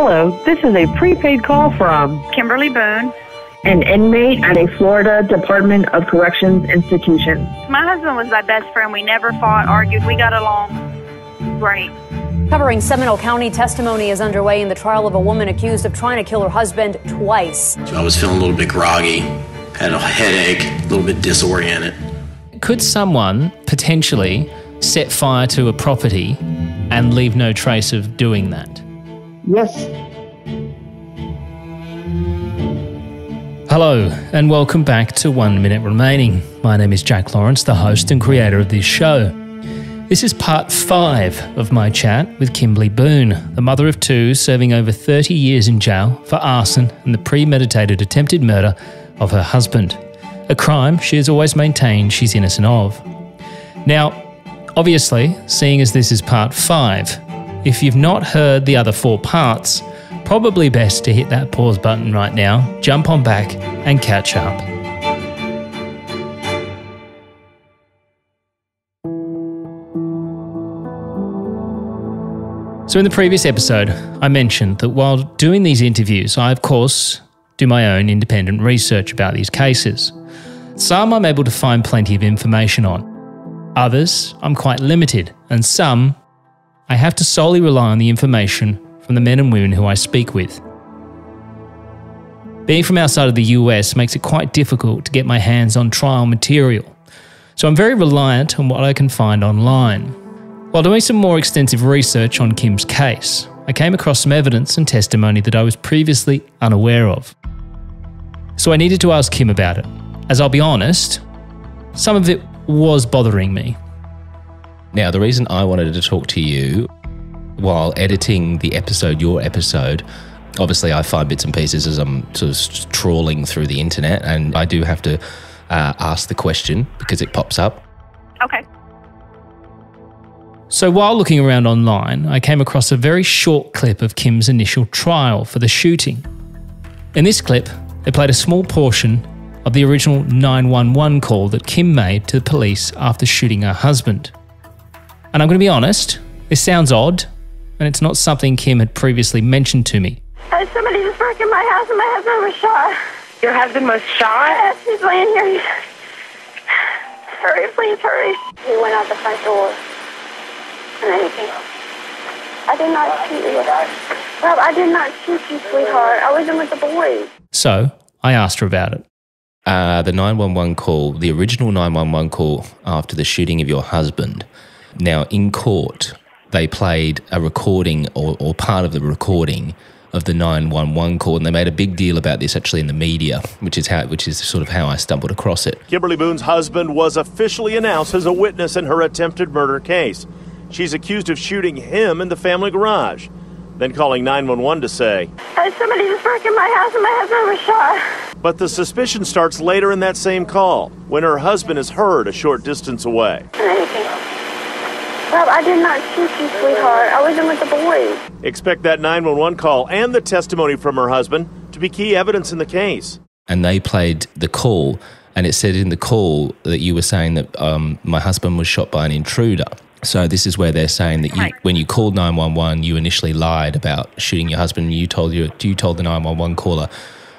Hello, this is a prepaid call from Kimberly Boone. an inmate at a Florida Department of Corrections institution. My husband was my best friend. We never fought, argued. We got along great. Covering Seminole County, testimony is underway in the trial of a woman accused of trying to kill her husband twice. So I was feeling a little bit groggy, had a headache, a little bit disoriented. Could someone potentially set fire to a property and leave no trace of doing that? Yes, Hello, and welcome back to One Minute Remaining. My name is Jack Lawrence, the host and creator of this show. This is part five of my chat with Kimberly Boone, the mother of two serving over 30 years in jail for arson and the premeditated attempted murder of her husband, a crime she has always maintained she's innocent of. Now, obviously, seeing as this is part five, if you've not heard the other four parts, probably best to hit that pause button right now, jump on back, and catch up. So, in the previous episode, I mentioned that while doing these interviews, I, of course, do my own independent research about these cases. Some I'm able to find plenty of information on, others I'm quite limited, and some I have to solely rely on the information from the men and women who I speak with. Being from outside of the US makes it quite difficult to get my hands on trial material, so I'm very reliant on what I can find online. While doing some more extensive research on Kim's case, I came across some evidence and testimony that I was previously unaware of. So I needed to ask Kim about it, as I'll be honest, some of it was bothering me. Now, the reason I wanted to talk to you while editing the episode, your episode, obviously I find bits and pieces as I'm sort of trawling through the internet, and I do have to uh, ask the question because it pops up. Okay. So, while looking around online, I came across a very short clip of Kim's initial trial for the shooting. In this clip, they played a small portion of the original 911 call that Kim made to the police after shooting her husband. And I'm going to be honest, this sounds odd, and it's not something Kim had previously mentioned to me. Uh, somebody just broke in my house and my husband was shot. your husband was shot. Yes, he's laying here. Hurry, please, hurry. He went out the front door. And then he came. I did not shoot you. Rob, I did not shoot you, sweetheart. I was in with the boys. So, I asked her about it. Uh, the 911 call, the original 911 call after the shooting of your husband. Now, in court, they played a recording or, or part of the recording of the 911 call, and they made a big deal about this actually in the media, which is how, which is sort of how I stumbled across it. Kimberly Boone's husband was officially announced as a witness in her attempted murder case. She's accused of shooting him in the family garage, then calling 911 to say, Uh, somebody just broke in my house and my husband was shot. but the suspicion starts later in that same call when her husband is heard a short distance away. And then he came. Rob, I did not shoot you, sweetheart. I was in with the boys. Expect that 911 call and the testimony from her husband to be key evidence in the case. and they played the call, and it said in the call that you were saying that um, my husband was shot by an intruder. So this is where they're saying that you, Right. when you called nine one one, you initially lied about shooting your husband. And you told you you told the nine one one caller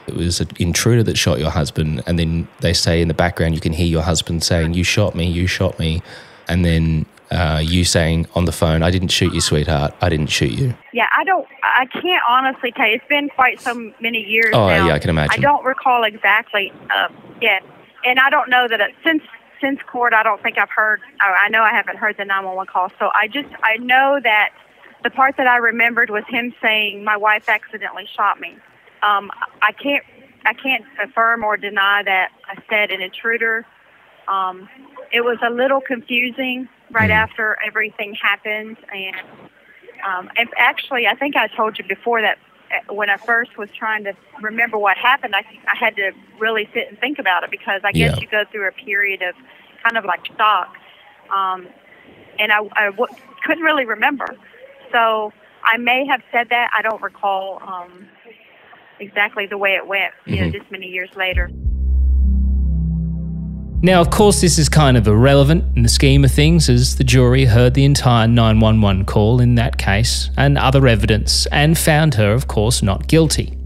it was an intruder that shot your husband, and then they say in the background you can hear your husband saying, "You shot me, you shot me," and then uh, you saying on the phone, "I didn't shoot you, sweetheart. I didn't shoot you." Yeah, I don't. I can't honestly tell you. It's been quite so many years Oh, now. yeah, I can imagine. I don't recall exactly. Um, yeah, and I don't know that it, since since court, I don't think I've heard. oh, I know I haven't heard the 911 call. So I just I know that the part that I remembered was him saying my wife accidentally shot me. Um, I can't I can't affirm or deny that I said an intruder. Um, it was a little confusing right after everything happened, and um, actually, I think I told you before that uh, when I first was trying to remember what happened, I, I had to really sit and think about it because I guess Yeah. you go through a period of kind of like shock, um, and I, I w- couldn't really remember. So I may have said that. I don't recall um, exactly the way it went. You know, Mhm. this many years later. Now, of course, this is kind of irrelevant in the scheme of things, as the jury heard the entire 911 call in that case and other evidence and found her, of course, not guilty.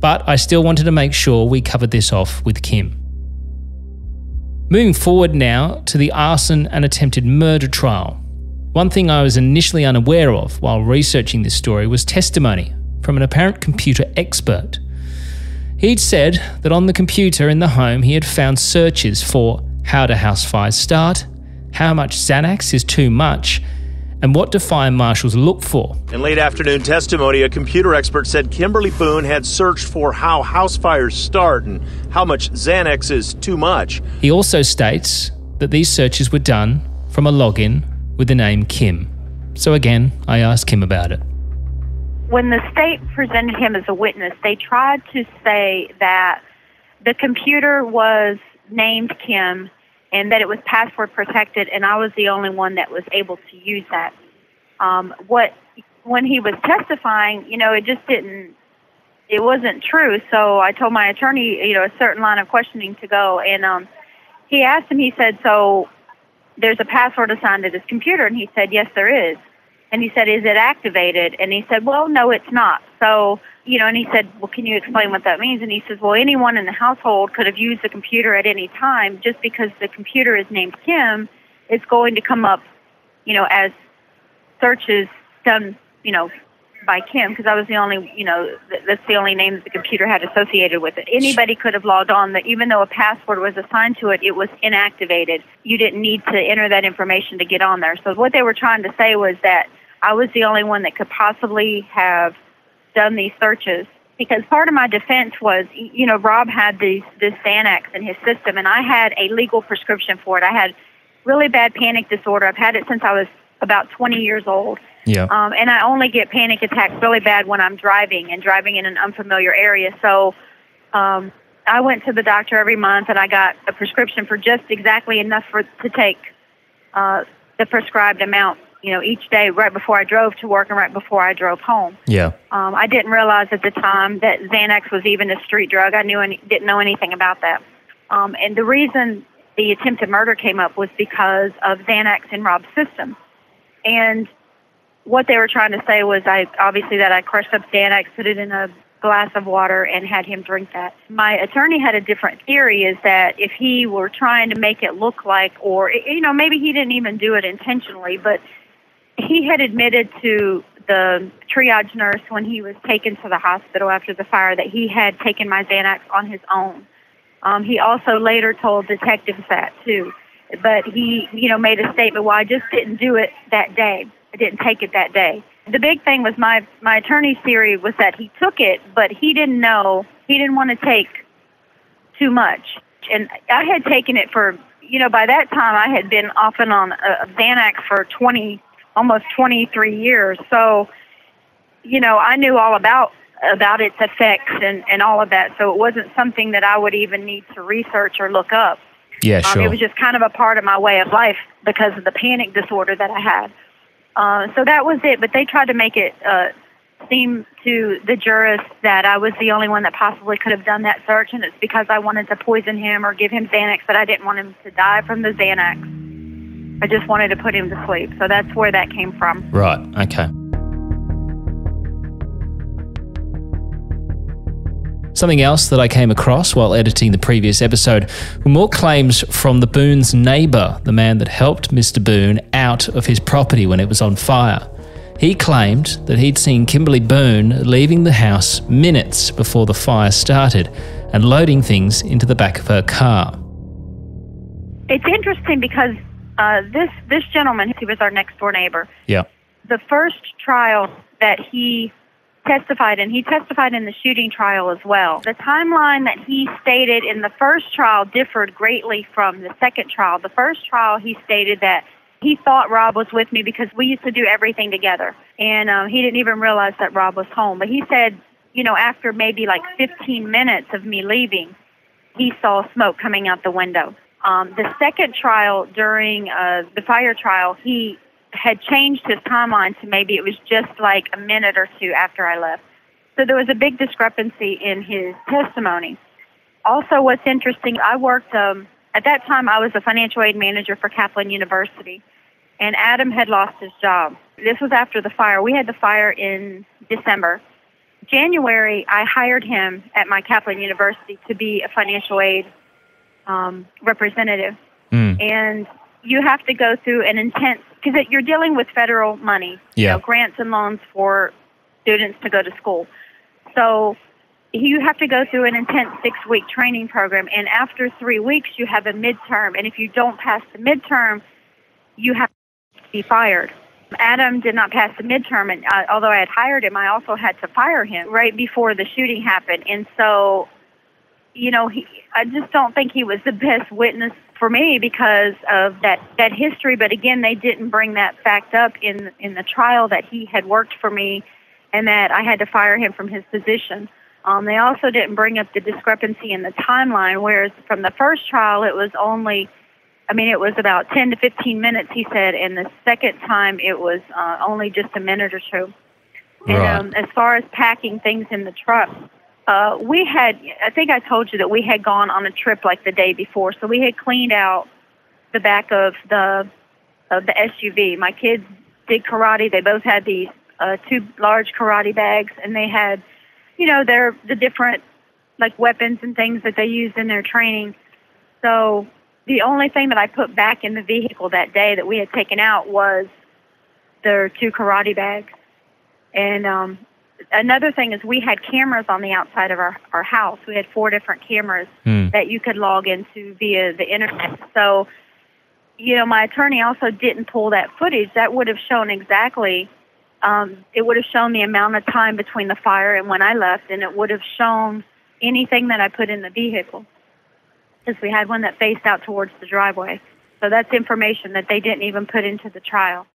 But I still wanted to make sure we covered this off with Kim. Moving forward now to the arson and attempted murder trial. One thing I was initially unaware of while researching this story was testimony from an apparent computer expert. He'd said that on the computer in the home he had found searches for how do house fires start, how much Xanax is too much, and what do fire marshals look for. In late afternoon testimony, a computer expert said Kimberly Boone had searched for how house fires start and how much Xanax is too much. He also states that these searches were done from a login with the name Kim. So again, I asked Kim about it. When the state presented him as a witness, they tried to say that the computer was named Kim and that it was password protected, and I was the only one that was able to use that. Um, what when he was testifying, you know, it just didn't. It wasn't true. So I told my attorney, you know, a certain line of questioning to go, and um, he asked him. He said, "So there's a password assigned to this computer," and he said, "Yes, there is." And he said, Is it activated? And he said, Well, no, it's not. So, you know, and he said, Well, can you explain what that means? And he says, Well, anyone in the household could have used the computer at any time. Just because the computer is named Kim, it's going to come up, you know, as searches done, you know, by Kim because I was the only, you know, that's the only name that the computer had associated with it. Anybody could have logged on. That even though a password was assigned to it, it was inactivated. You didn't need to enter that information to get on there. So what they were trying to say was that I was the only one that could possibly have done these searches because part of my defense was, you know, Rob had these this Xanax in his system, and I had a legal prescription for it. I had really bad panic disorder. I've had it since I was about 20 years old. Yeah. Um, and I only get panic attacks really bad when I'm driving and driving in an unfamiliar area. So um, I went to the doctor every month, and I got a prescription for just exactly enough for to take uh, the prescribed amount you know, each day right before I drove to work and right before I drove home. Yeah. Um, I didn't realize at the time that Xanax was even a street drug. I knew any, didn't know anything about that. Um, and the reason the attempted murder came up was because of Xanax in Rob's system. And what they were trying to say was, I obviously that I crushed up Xanax, put it in a glass of water and had him drink that. My attorney had a different theory is that if he were trying to make it look like or you know maybe he didn't even do it intentionally but he had admitted to the triage nurse when he was taken to the hospital after the fire that he had taken my Xanax on his own. Um, he also later told detectives that too, but he, you know, made a statement. Well, I just didn't do it that day. I didn't take it that day. The big thing was my my attorney's theory was that he took it, but he didn't know. He didn't want to take too much, and I had taken it for, you know, by that time I had been off and on a Xanax for 20 almost 23 years. So, you know, I knew all about about its effects and and all of that. So it wasn't something that I would even need to research or look up. Yeah, sure. Um, it was just kind of a part of my way of life because of the panic disorder that I had. Uh, so that was it. But they tried to make it uh, seem to the jurist that I was the only one that possibly could have done that search, and it's because I wanted to poison him or give him Xanax, but I didn't want him to die from the Xanax. I just wanted to put him to sleep. So that's where that came from. Right. Okay. Something else that I came across while editing the previous episode were more claims from the Boone's neighbour, the man that helped Mr. Boone out of his property when it was on fire. He claimed that he'd seen Kimberly Boone leaving the house minutes before the fire started and loading things into the back of her car. It's interesting because uh, this this gentleman, he was our next door neighbor. Yeah. The first trial that he testified in, he testified in the shooting trial as well. The timeline that he stated in the first trial differed greatly from the second trial. The first trial, he stated that he thought Rob was with me because we used to do everything together, and um, he didn't even realize that Rob was home. But he said, you know, after maybe like 15 minutes of me leaving, he saw smoke coming out the window. Um, the second trial, during uh, the fire trial, he had changed his timeline to maybe it was just like a minute or two after I left. So there was a big discrepancy in his testimony. Also, what's interesting, I worked um, at that time I was a financial aid manager for Kaplan University, and Adam had lost his job. This was after the fire. We had the fire in December. January, I hired him at my Kaplan University to be a financial aid um, representative. Mm. And you have to go through an intense, because you're dealing with federal money, you Yeah. know, grants and loans for students to go to school. So you have to go through an intense six week training program. And after three weeks, you have a midterm. And if you don't pass the midterm, you have to be fired. Adam did not pass the midterm, and uh, although I had hired him, I also had to fire him right before the shooting happened. And so, you know, he, I just don't think he was the best witness for me because of that that history. But again, they didn't bring that fact up in in the trial that he had worked for me, and that I had to fire him from his position. Um, they also didn't bring up the discrepancy in the timeline, whereas from the first trial, it was only I mean, it was about 10 to 15 minutes, he said, and the second time it was uh, only just a minute or two. And um, as far as packing things in the truck, uh, we had, I think I told you that we had gone on a trip like the day before, so we had cleaned out the back of the of the SUV. My kids did karate. They both had these uh, two large karate bags, and they had, you know, their the different like weapons and things that they used in their training. So the only thing that I put back in the vehicle that day that we had taken out was their two karate bags. And um, another thing is we had cameras on the outside of our, our house. We had four different cameras Hmm. that you could log into via the internet. So, you know, my attorney also didn't pull that footage. That would have shown exactly, um, it would have shown the amount of time between the fire and when I left, and it would have shown anything that I put in the vehicle. Because we had one that faced out towards the driveway. So that's information that they didn't even put into the trial.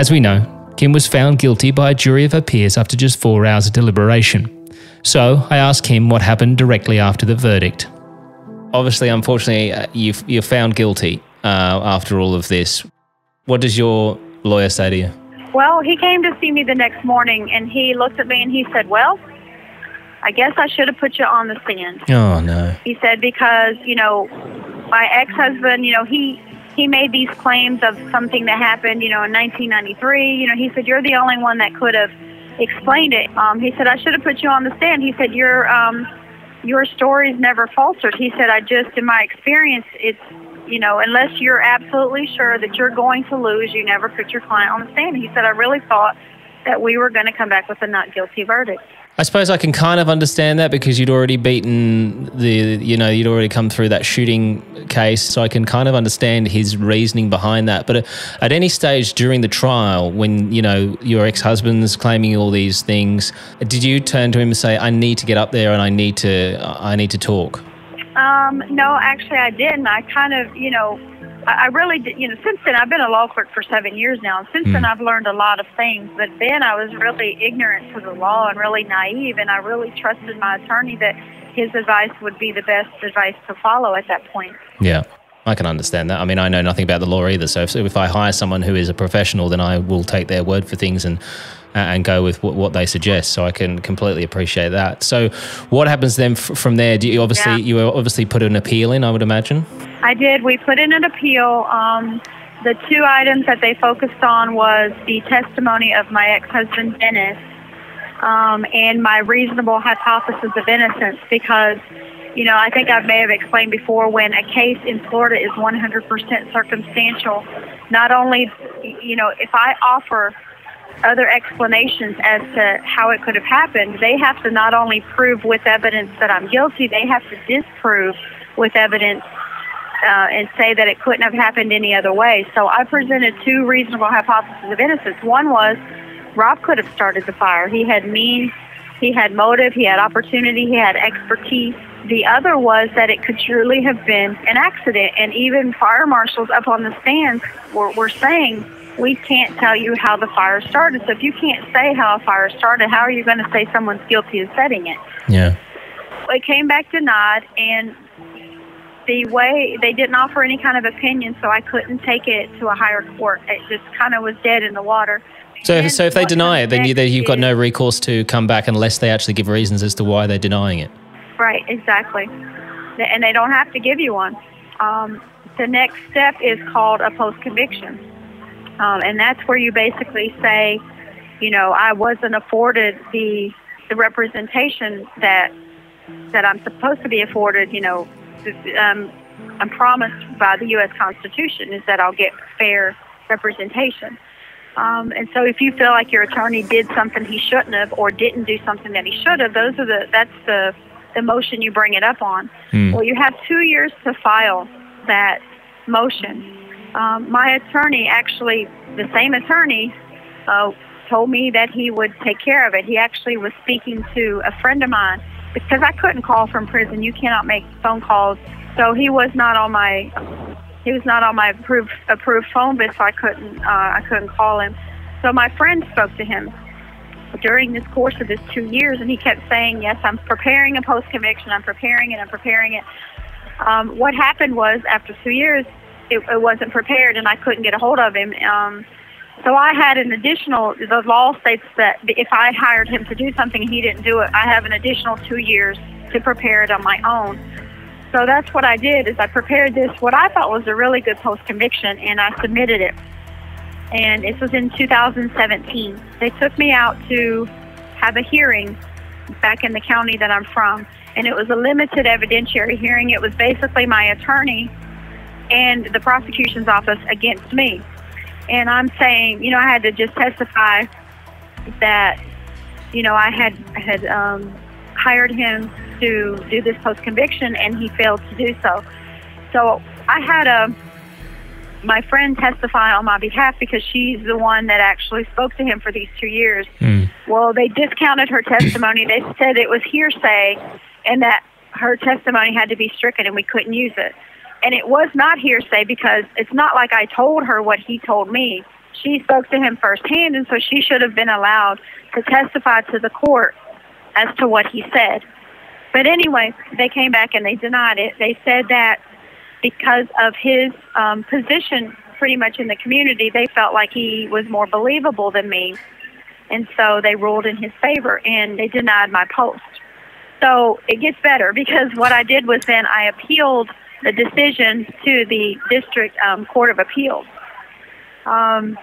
As we know, Kim was found guilty by a jury of her peers after just four hours of deliberation. So I asked Kim what happened directly after the verdict. Obviously, unfortunately, uh, you've, you're found guilty uh, after all of this. What does your lawyer say to you? Well, he came to see me the next morning and he looked at me and he said, Well, I guess I should have put you on the stand. Oh, no. He said because, you know, my ex-husband, you know, he he made these claims of something that happened, you know, in 1993. You know, he said you're the only one that could have explained it. Um, he said I should have put you on the stand. He said your um, your story's never faltered. He said I just, in my experience, it's you know, unless you're absolutely sure that you're going to lose, you never put your client on the stand. He said I really thought that we were going to come back with a not guilty verdict. I suppose I can kind of understand that because you'd already beaten the, you know, you'd already come through that shooting case. So I can kind of understand his reasoning behind that. But at any stage during the trial, when, you know, your ex husband's claiming all these things, did you turn to him and say, I need to get up there and I need to, I need to talk? Um, no, actually, I didn't. I kind of, you know, I, really did. You know, since then, I've been a law clerk for seven years now. And since then, hmm. I've learned a lot of things. But then I was really ignorant to the law and really naive. And I really trusted my attorney that his advice would be the best advice to follow at that point. Yeah. I can understand that. I mean, I know nothing about the law either. So if, if I hire someone who is a professional, then I will take their word for things and and go with what, what they suggest. So I can completely appreciate that. So what happens then f- from there? Do you obviously Yeah. you obviously put an appeal in? I would imagine. I did. We put in an appeal. Um, the two items that they focused on was the testimony of my ex-husband Dennis um, and my reasonable hypothesis of innocence because, you know, I think I may have explained before when a case in Florida is 100% circumstantial, not only, you know, if I offer other explanations as to how it could have happened, they have to not only prove with evidence that I'm guilty, they have to disprove with evidence uh, and say that it couldn't have happened any other way. So I presented two reasonable hypotheses of innocence. One was Rob could have started the fire. He had means, he had motive, he had opportunity, he had expertise. The other was that it could truly have been an accident. And even fire marshals up on the stands were, were saying, we can't tell you how the fire started. So if you can't say how a fire started, how are you going to say someone's guilty of setting it? Yeah. it came back denied and the way they didn't offer any kind of opinion, so I couldn't take it to a higher court. It just kind of was dead in the water. So, so if they deny it, then you, you've got no recourse to come back unless they actually give reasons as to why they're denying it. Right, exactly. And they don't have to give you one. Um, the next step is called a post conviction. Um, and that's where you basically say, you know, I wasn't afforded the the representation that that I'm supposed to be afforded. You know, um, I'm promised by the U.S. Constitution is that I'll get fair representation. Um, and so, if you feel like your attorney did something he shouldn't have, or didn't do something that he should have, those are the that's the the motion you bring it up on. Well, you have two years to file that motion. Um, my attorney, actually, the same attorney, uh, told me that he would take care of it. He actually was speaking to a friend of mine because I couldn't call from prison. You cannot make phone calls, so he was not on my he was not on my approved approved phone list, so I couldn't uh, I couldn't call him. So my friend spoke to him during this course of this two years, and he kept saying, "Yes, I'm preparing a post conviction. I'm preparing it. I'm preparing it." Um, what happened was after two years, it, it wasn't prepared, and I couldn't get a hold of him. Um, so I had an additional. The law states that if I hired him to do something, and he didn't do it. I have an additional two years to prepare it on my own. So that's what I did. Is I prepared this what I thought was a really good post conviction, and I submitted it. And this was in 2017. They took me out to have a hearing back in the county that I'm from, and it was a limited evidentiary hearing. It was basically my attorney and the prosecution's office against me. And I'm saying, you know, I had to just testify that, you know, I had had um, hired him to do this post conviction, and he failed to do so. So I had a my friend testify on my behalf because she's the one that actually spoke to him for these two years. Hmm. Well, they discounted her testimony. They said it was hearsay and that her testimony had to be stricken and we couldn't use it. And it was not hearsay because it's not like I told her what he told me. She spoke to him firsthand, and so she should have been allowed to testify to the court as to what he said. But anyway, they came back and they denied it. They said that because of his um, position pretty much in the community, they felt like he was more believable than me. And so they ruled in his favor and they denied my post. So it gets better because what I did was then I appealed the decision to the district um, court of appeals. Um,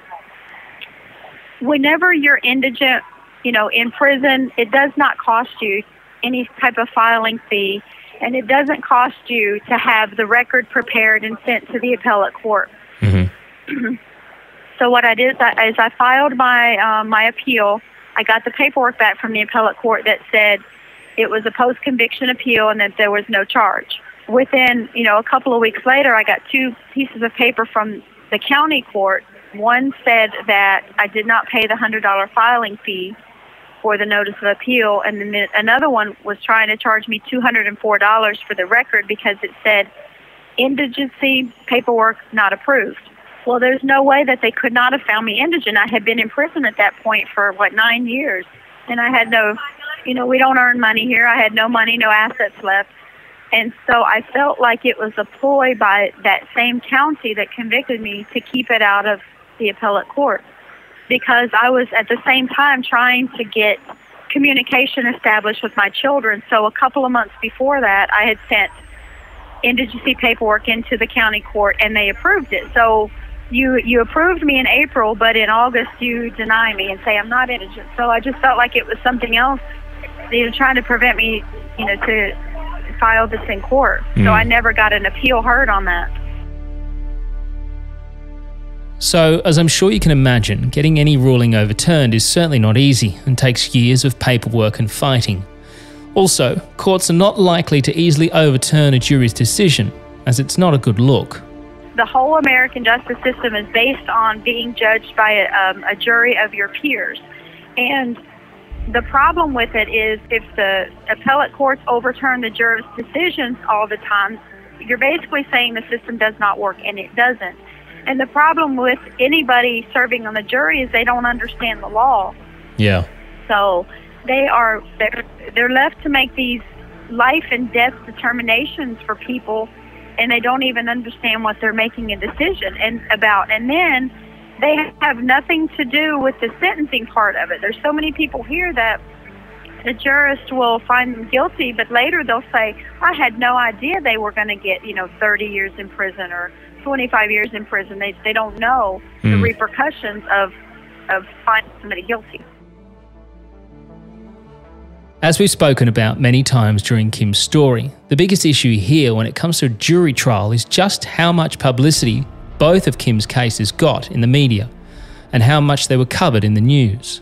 whenever you're indigent, you know, in prison, it does not cost you any type of filing fee, and it doesn't cost you to have the record prepared and sent to the appellate court. so what I did is I, is I filed my um, my appeal. I got the paperwork back from the appellate court that said it was a post conviction appeal and that there was no charge. Within you know a couple of weeks later, I got two pieces of paper from the county court. One said that I did not pay the hundred dollar filing fee for the notice of appeal, and then another one was trying to charge me two hundred and four dollars for the record because it said indigency paperwork not approved. Well, there's no way that they could not have found me indigent. I had been in prison at that point for what nine years, and I had no, you know, we don't earn money here. I had no money, no assets left, and so I felt like it was a ploy by that same county that convicted me to keep it out of the appellate court because I was at the same time trying to get communication established with my children. So a couple of months before that, I had sent indigency paperwork into the county court and they approved it. So you you approved me in April, but in August you deny me and say I'm not indigent. So I just felt like it was something else, you know, trying to prevent me, you know, to file this in court. So hmm. I never got an appeal heard on that. So, as I'm sure you can imagine, getting any ruling overturned is certainly not easy and takes years of paperwork and fighting. Also, courts are not likely to easily overturn a jury's decision, as it's not a good look. the whole American justice system is based on being judged by a, um, a jury of your peers. And the problem with it is if the appellate courts overturn the jurors' decisions all the time, you're basically saying the system does not work, and it doesn't. And the problem with anybody serving on the jury is they don't understand the law. Yeah. So they are they're, they're left to make these life and death determinations for people and they don't even understand what they're making a decision and about. And then they have nothing to do with the sentencing part of it. There's so many people here that the jurist will find them guilty, but later they'll say, "I had no idea they were going to get, you know, 30 years in prison or 25 years in prison." They they don't know the Hmm. repercussions of of finding somebody guilty. As we've spoken about many times during Kim's story, the biggest issue here when it comes to a jury trial is just how much publicity both of Kim's cases got in the media and how much they were covered in the news.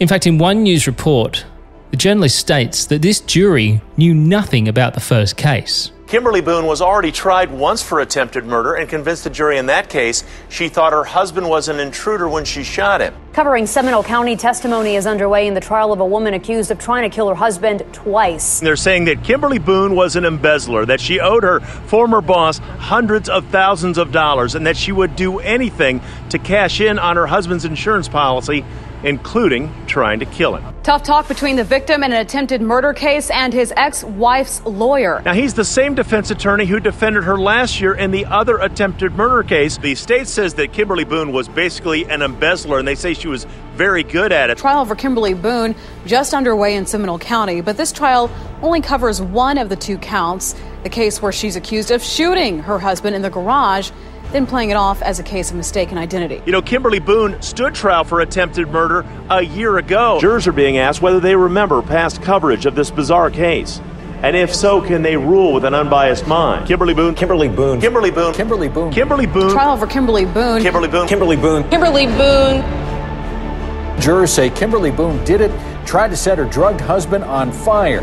In fact, in one news report, the journalist states that this jury knew nothing about the first case. Kimberly Boone was already tried once for attempted murder and convinced the jury in that case she thought her husband was an intruder when she shot him. Covering Seminole County, testimony is underway in the trial of a woman accused of trying to kill her husband twice. They're saying that Kimberly Boone was an embezzler, that she owed her former boss hundreds of thousands of dollars, and that she would do anything to cash in on her husband's insurance policy, including trying to kill him. Tough talk between the victim in an attempted murder case and his ex wife's lawyer. Now, he's the same defense attorney who defended her last year in the other attempted murder case. The state says that Kimberly Boone was basically an embezzler, and they say she was very good at it. Trial for Kimberly Boone just underway in Seminole County, but this trial only covers one of the two counts the case where she's accused of shooting her husband in the garage, then playing it off as a case of mistaken identity. You know, Kimberly Boone stood trial for attempted murder a year ago. Jurors are being asked whether they remember past coverage of this bizarre case. And if so, can they rule with an unbiased mind? Kimberly Boone. Kimberly Boone. Kimberly Boone. Kimberly Boone. Kimberly Boone. Trial for Kimberly Boone. Kimberly Boone. Kimberly Boone. Kimberly Boone. Jurors say Kimberly Boone did it, tried to set her drugged husband on fire.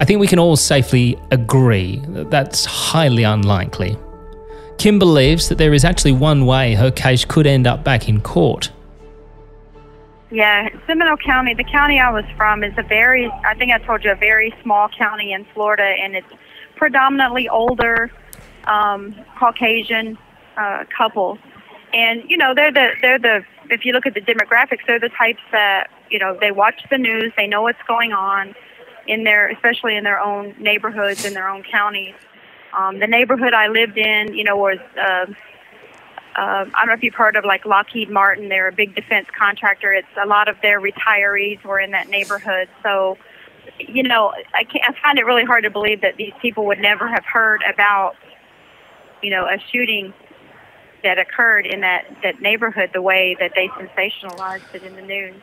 I think we can all safely agree that that's highly unlikely. Kim believes that there is actually one way her case could end up back in court. Yeah, Seminole County, the county I was from, is a very, I think I told you, a very small county in Florida, and it's predominantly older um, Caucasian uh, couples. And you know, they're the they're the if you look at the demographics, they're the types that you know they watch the news, they know what's going on in their, especially in their own neighborhoods, in their own counties. Um, the neighborhood I lived in, you know, was. Uh, uh, I don't know if you've heard of like Lockheed Martin. They're a big defense contractor. It's a lot of their retirees were in that neighborhood. So, you know, I, can't, I find it really hard to believe that these people would never have heard about, you know, a shooting that occurred in that that neighborhood the way that they sensationalized it in the news.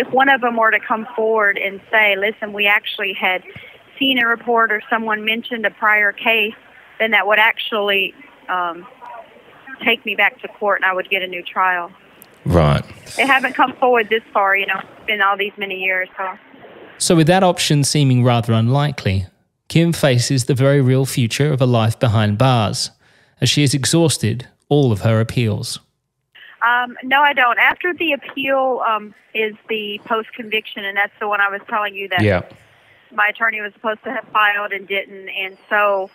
If one of them were to come forward and say, "Listen, we actually had seen a report or someone mentioned a prior case," then that would actually um, take me back to court and I would get a new trial. Right. They haven't come forward this far, you know, it's been all these many years. So, So, with that option seeming rather unlikely, Kim faces the very real future of a life behind bars, as she has exhausted all of her appeals. Um, no, I don't. After the appeal um, is the post conviction, and that's the one I was telling you that Yeah. my attorney was supposed to have filed and didn't. And so,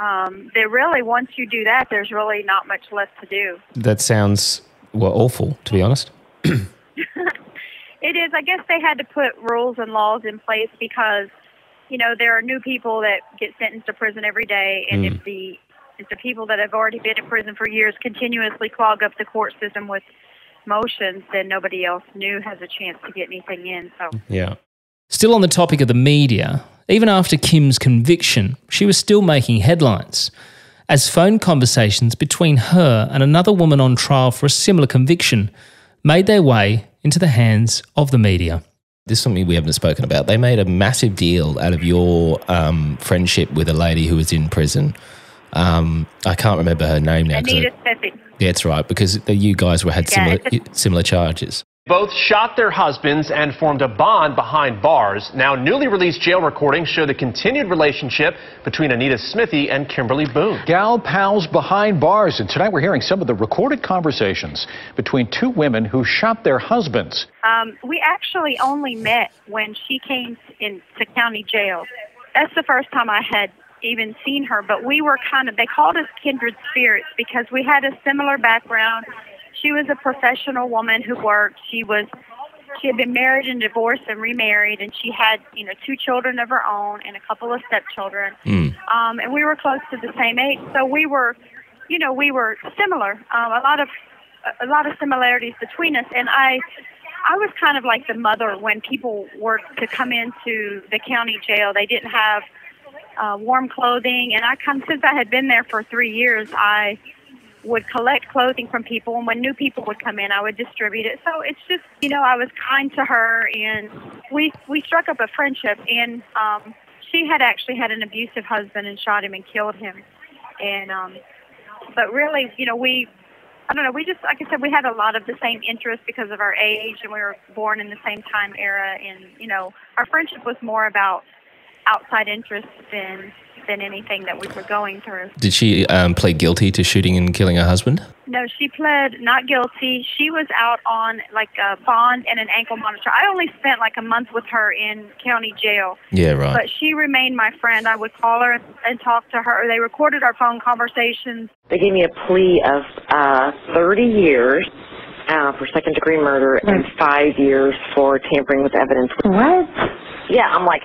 um, there really, once you do that, there's really not much left to do. That sounds well awful, to be honest. It is. I guess they had to put rules and laws in place because, you know, there are new people that get sentenced to prison every day, and if the the people that have already been in prison for years continuously clog up the court system with motions, then nobody else new has a chance to get anything in. So. Yeah. Still on the topic of the media, even after Kim's conviction, she was still making headlines, as phone conversations between her and another woman on trial for a similar conviction made their way into the hands of the media. This is something we haven't spoken about. They made a massive deal out of your um, friendship with a lady who was in prison. Um, I can't remember her name now. 'cause I- Anita Smithey. yeah, that's right, because the- you guys were had Yeah, similar it's similar charges. Both shot their husbands and formed a bond behind bars. Now, newly released jail recordings show the continued relationship between Anita Smithey and Kimberly Boone. Gal pals behind bars, and tonight we're hearing some of the recorded conversations between two women who shot their husbands. Um, we actually only met when she came in to county jail. That's the first time I had even seen her, but we were kind of, they called us kindred spirits because we had a similar background. She was a professional woman who worked. She was she had been married and divorced and remarried, and she had you know two children of her own and a couple of stepchildren. Mm. Um, and we were close to the same age, so we were, you know, we were similar. Um, a lot of a lot of similarities between us, and I. I was kind of like the mother when people were to come into the county jail. They didn't have uh, warm clothing, and I come since I had been there for three years, I would collect clothing from people, and when new people would come in, I would distribute it. So it's just, you know, I was kind to her, and we we struck up a friendship. And um, she had actually had an abusive husband and shot him and killed him, and um, but really, you know, we. I don't know. We just, like I said, we had a lot of the same interests because of our age, and we were born in the same time era. And you know, our friendship was more about outside interests than than anything that we were going through. Did she um, plead guilty to shooting and killing her husband? No, she pled not guilty. She was out on like a bond and an ankle monitor. I only spent like a month with her in county jail. Yeah, right. But she remained my friend. I would call her and talk to her. They recorded our phone conversations. They gave me a plea of uh, 30 years uh, for second degree murder and five years for tampering with evidence. What? Yeah, I'm like,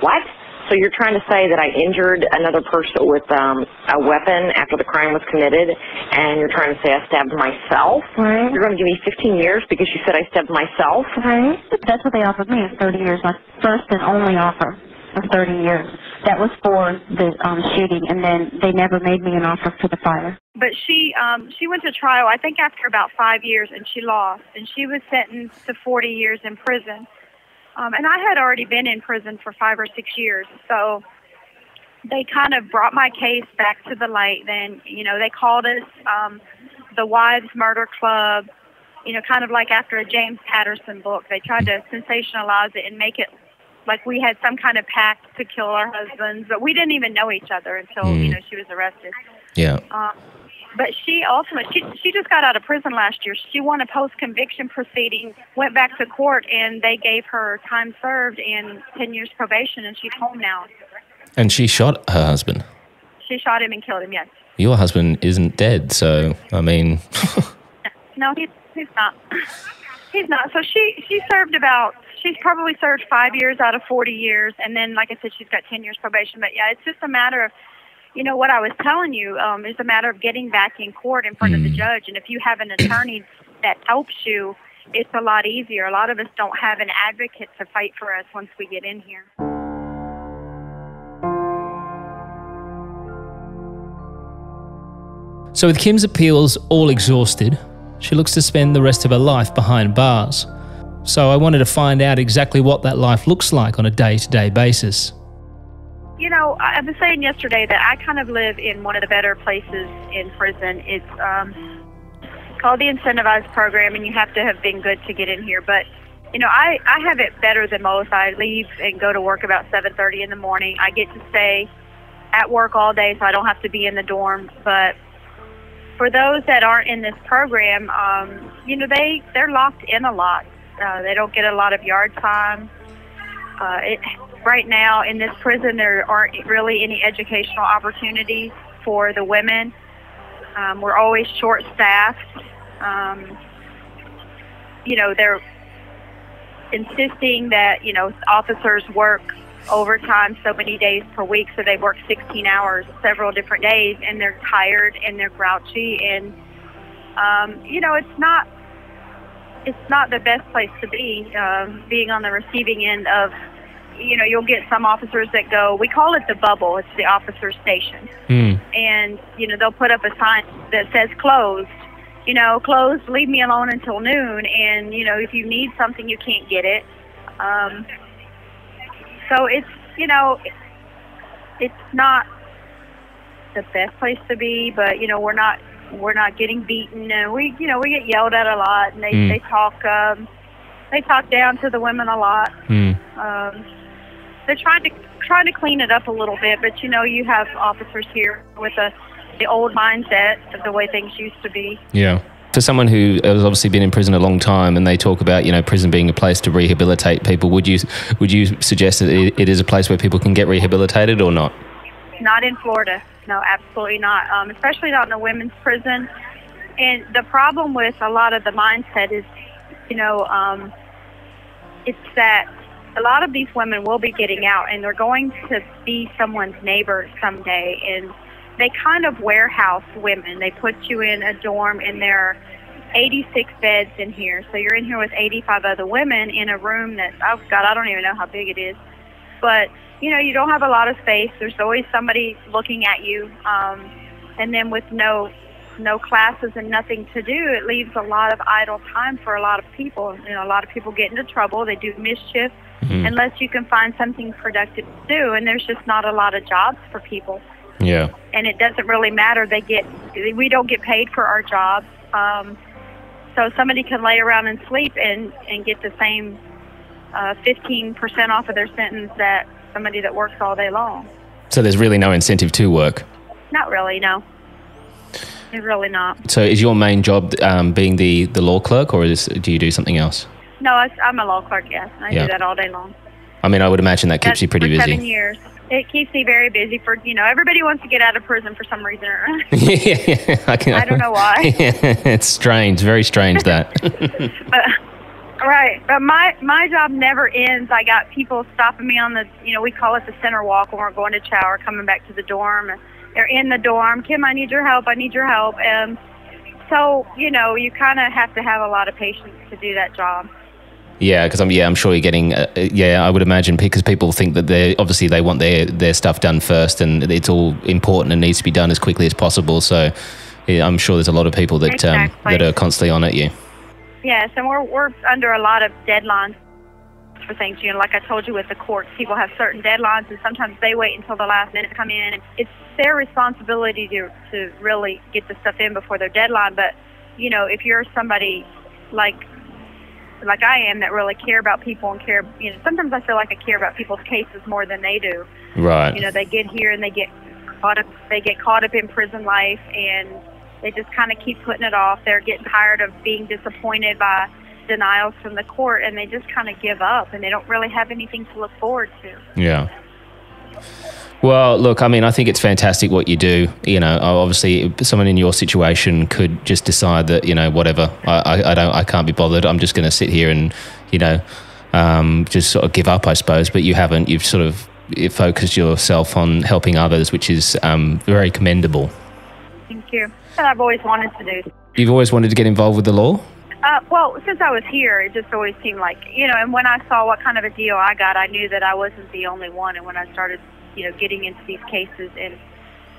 what? So you're trying to say that I injured another person with um, a weapon after the crime was committed, and you're trying to say I stabbed myself? Right. You're going to give me 15 years because you said I stabbed myself? Right. That's what they offered me is 30 years. My first and only offer was 30 years. That was for the um, shooting, and then they never made me an offer for the fire. But she um, she went to trial. I think after about five years, and she lost, and she was sentenced to 40 years in prison. Um, and I had already been in prison for five or six years, so they kind of brought my case back to the light. Then, you know, they called us um, the Wives Murder Club, you know, kind of like after a James Patterson book. They tried to sensationalize it and make it like we had some kind of pact to kill our husbands, but we didn't even know each other until, Mm. you know, she was arrested. Yeah. Um, but she ultimately, she, she just got out of prison last year. She won a post conviction proceeding, went back to court, and they gave her time served and 10 years probation, and she's home now. And she shot her husband. She shot him and killed him, yes. Your husband isn't dead, so I mean, No, he's, he's not. He's not. So she, she served about, she's probably served five years out of 40 years, and then, like I said, she's got 10 years probation. But yeah, it's just a matter of, you know, what I was telling you um, is a matter of getting back in court in front of the judge. And if you have an attorney that helps you, it's a lot easier. A lot of us don't have an advocate to fight for us once we get in here. So, with Kim's appeals all exhausted, she looks to spend the rest of her life behind bars. So, I wanted to find out exactly what that life looks like on a day to day basis. You know, I was saying yesterday that I kind of live in one of the better places in prison. It's um, called the incentivized program, and you have to have been good to get in here. But you know, I I have it better than most. I leave and go to work about 7:30 in the morning. I get to stay at work all day, so I don't have to be in the dorm. But for those that aren't in this program, um, you know, they they're locked in a lot. Uh, they don't get a lot of yard time. Uh, it, right now in this prison, there aren't really any educational opportunities for the women. Um, we're always short-staffed. Um, you know, they're insisting that you know officers work overtime so many days per week, so they work 16 hours several different days, and they're tired and they're grouchy, and um, you know, it's not it's not the best place to be. Um, being on the receiving end of, you know, you'll get some officers that go. We call it the bubble. It's the officer station, Hmm. and you know they'll put up a sign that says closed. You know, closed. Leave me alone until noon. And you know, if you need something, you can't get it. Um, so it's you know, it's not the best place to be, but you know, we're not we're not getting beaten, and we you know we get yelled at a lot, and they Mm. they talk um, they talk down to the women a lot. Hmm. Um, they're trying to trying to clean it up a little bit, but you know, you have officers here with a the old mindset of the way things used to be. yeah. For someone who has obviously been in prison a long time, and they talk about you know prison being a place to rehabilitate people, would you would you suggest that it, it is a place where people can get rehabilitated or not? Not in Florida. No, absolutely not. Um, especially not in a women's prison. And the problem with a lot of the mindset is, you know, um, it's that a lot of these women will be getting out and they're going to be someone's neighbor someday and they kind of warehouse women. They put you in a dorm and there are 86 beds in here. So you're in here with 85 other women in a room that, oh God, I don't even know how big it is. But, you know, you don't have a lot of space. There's always somebody looking at you. Um, and then with no no classes and nothing to do, it leaves a lot of idle time for a lot of people. You know, a lot of people get into trouble. They do mischief Mhm. unless you can find something productive to do. And there's just not a lot of jobs for people. Yeah. And it doesn't really matter. They get we don't get paid for our jobs. Um, so somebody can lay around and sleep and and get the same uh, 15% off of their sentence that somebody that works all day long. So there's really no incentive to work. Not really, no. It's really not. So is your main job um, being the, the law clerk, or is, do you do something else? No, I, I'm a law clerk. Yes, I Yeah. do that all day long. I mean, I would imagine that keeps That's you pretty for Seven years. It keeps me very busy. For you know, everybody wants to get out of prison for some reason. yeah, I, can, I don't know why. it's strange, very strange that. but right, but my my job never ends. I got people stopping me on the, you know, we call it the center walk when we're going to shower, coming back to the dorm. They're in the dorm. Kim, I need your help. I need your help. And so, you know, you kind of have to have a lot of patience to do that job. Yeah, because I'm yeah, I'm sure you're getting uh, uh, yeah, I would imagine because people think that they obviously they want their their stuff done first, and it's all important and needs to be done as quickly as possible. So. Yeah, I'm sure there's a lot of people that um, that are constantly on at you. Yes, and we're we're under a lot of deadlines for things. You know, like I told you with the courts, people have certain deadlines, and sometimes they wait until the last minute to come in. And it's their responsibility to to really get the stuff in before their deadline. But you know, if you're somebody like like I am that really care about people and care, you know, sometimes I feel like I care about people's cases more than they do. Right. You know, they get here and they get caught up. They get caught up in prison life, and they just kind of keep putting it off. They're getting tired of being disappointed by denials from the court, and they just kind of give up, and they don't really have anything to look forward to. Yeah. Well, look, I mean, I think it's fantastic what you do. You know, obviously, someone in your situation could just decide that, you know, whatever, I, I, I don't, I can't be bothered. I'm just going to sit here and, you know, um, just sort of give up, I suppose. But you haven't. You've sort of focused yourself on helping others, which is um, very commendable. Thank you. And I've always wanted to do. You've always wanted to get involved with the law. Uh, well, since I was here, it just always seemed like, you know, and when I saw what kind of a deal I got, I knew that I wasn't the only one. And when I started, you know, getting into these cases and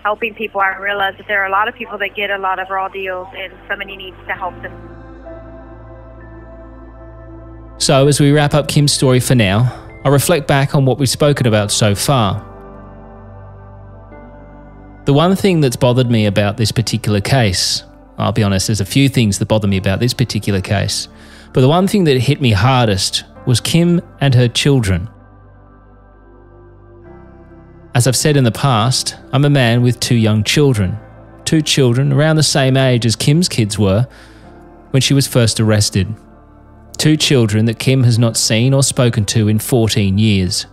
helping people, I realize that there are a lot of people that get a lot of raw deals, and somebody needs to help them. So, as we wrap up Kim's story for now, I reflect back on what we've spoken about so far. The one thing that's bothered me about this particular case, I'll be honest, there's a few things that bother me about this particular case, but the one thing that hit me hardest was Kim and her children. As I've said in the past, I'm a man with two young children. Two children around the same age as Kim's kids were when she was first arrested. Two children that Kim has not seen or spoken to in 14 years.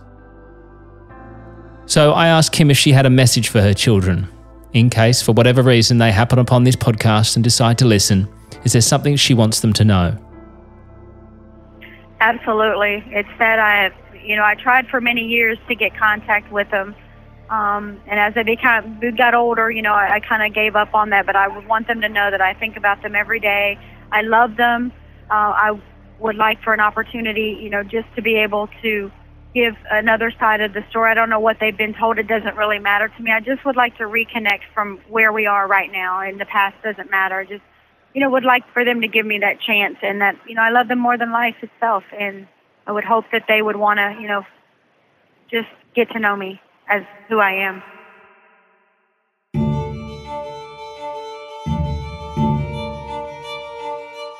So I asked Kim if she had a message for her children. In case, for whatever reason, they happen upon this podcast and decide to listen, is there something she wants them to know? Absolutely. It's that I you know, I tried for many years to get contact with them. Um, and as they become, got older, you know, I, I kind of gave up on that. But I would want them to know that I think about them every day. I love them. Uh, I would like for an opportunity, you know, just to be able to give another side of the story. I don't know what they've been told. It doesn't really matter to me. I just would like to reconnect from where we are right now. And the past doesn't matter. Just, you know, would like for them to give me that chance and that, you know, I love them more than life itself. And I would hope that they would want to, you know, just get to know me as who I am.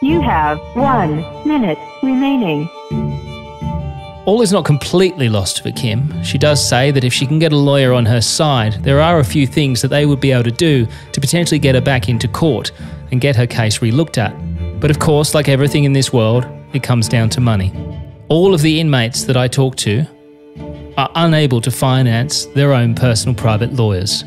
You have one minute remaining. All is not completely lost for Kim. She does say that if she can get a lawyer on her side, there are a few things that they would be able to do to potentially get her back into court and get her case relooked at. But of course, like everything in this world, it comes down to money. All of the inmates that I talk to are unable to finance their own personal private lawyers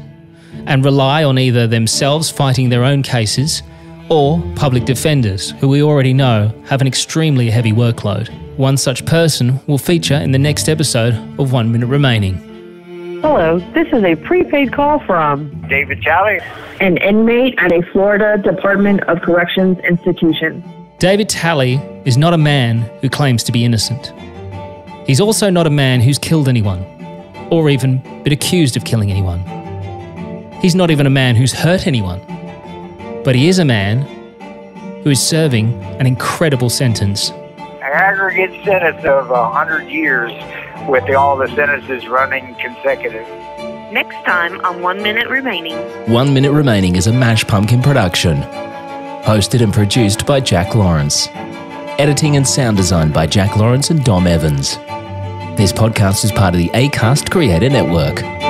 and rely on either themselves fighting their own cases or public defenders, who we already know have an extremely heavy workload. One such person will feature in the next episode of One Minute Remaining. Hello, this is a prepaid call from David Talley, an inmate at a Florida Department of Corrections institution. David Talley is not a man who claims to be innocent. He's also not a man who's killed anyone, or even been accused of killing anyone. He's not even a man who's hurt anyone. But he is a man who is serving an incredible sentence. An aggregate sentence of 100 years with all the sentences running consecutive. Next time on One Minute Remaining. One Minute Remaining is a Mash Pumpkin production. Hosted and produced by Jack Lawrence. Editing and sound design by Jack Lawrence and Dom Evans. This podcast is part of the ACAST Creator Network.